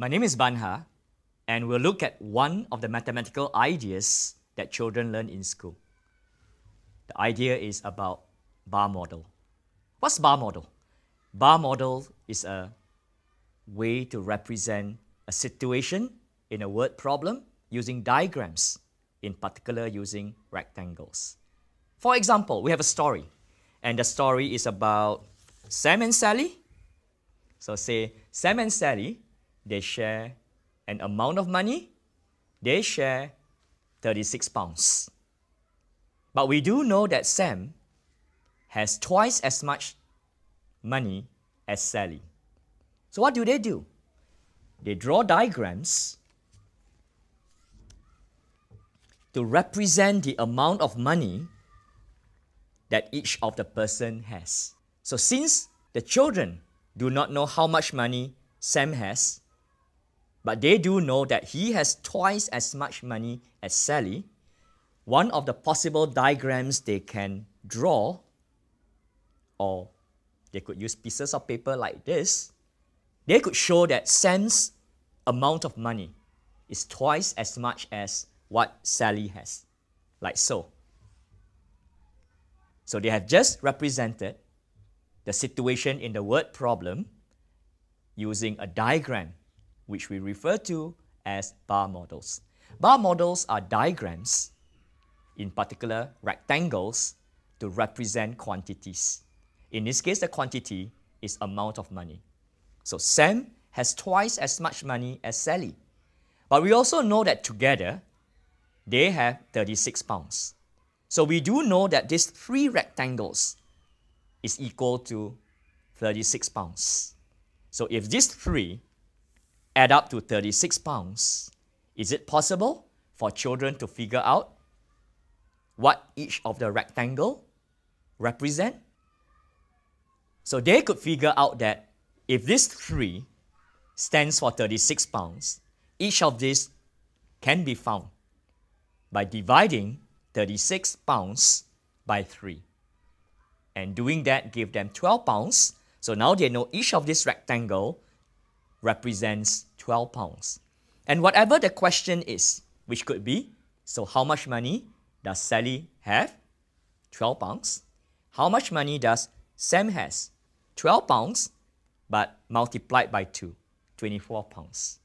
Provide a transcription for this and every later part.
My name is Ban Har, and we'll look at one of the mathematical ideas that children learn in school. The idea is about bar model. What's bar model? Bar model is a way to represent a situation in a word problem using diagrams, in particular using rectangles. For example, we have a story, and the story is about Sam and Sally. So say Sam and Sally, they share an amount of money, they share 36 pounds. But we do know that Sam has twice as much money as Sally. So what do they do? They draw diagrams to represent the amount of money that each of the person has. So since the children do not know how much money Sam has, but they do know that he has twice as much money as Sally, one of the possible diagrams they can draw, or they could use pieces of paper like this, they could show that Sam's amount of money is twice as much as what Sally has, like so. So they have just represented the situation in the word problem using a diagram, which we refer to as bar models. Bar models are diagrams, in particular rectangles, to represent quantities. In this case, the quantity is amount of money. So Sam has twice as much money as Sally. But we also know that together, they have 36 pounds. So we do know that these three rectangles is equal to 36 pounds. So if these three add up to 36 pounds, is it possible for children to figure out what each of the rectangle represent? So they could figure out that if this three stands for 36 pounds, each of these can be found by dividing 36 pounds by 3. And doing that give them 12 pounds. So now they know each of this rectangle represents 12 pounds. And whatever the question is, which could be, so how much money does Sally have? 12 pounds. How much money does Sam has? 12 pounds, but multiplied by 2, 24 pounds.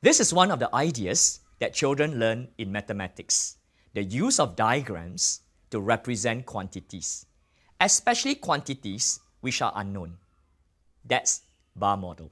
This is one of the ideas that children learn in mathematics the use of diagrams to represent quantities, especially quantities which are unknown. That's bar model.